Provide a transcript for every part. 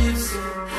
leaves.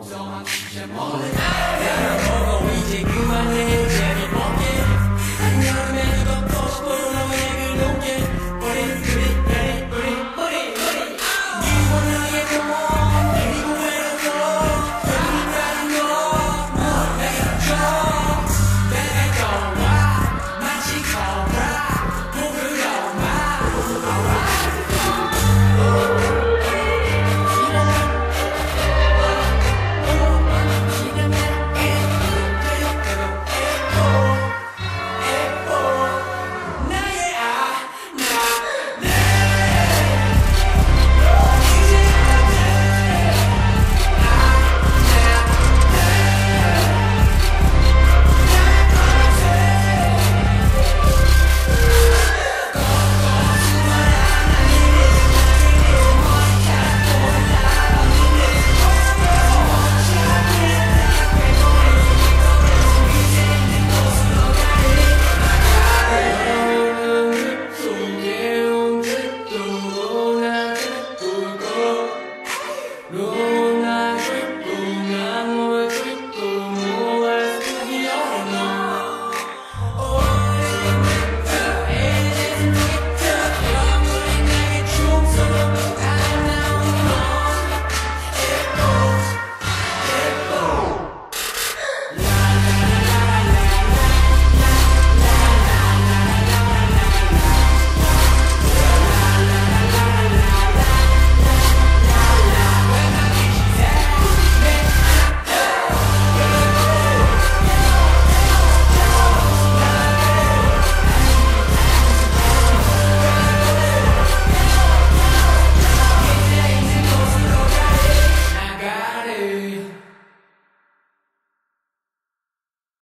So I can't let you go. We take you Wow.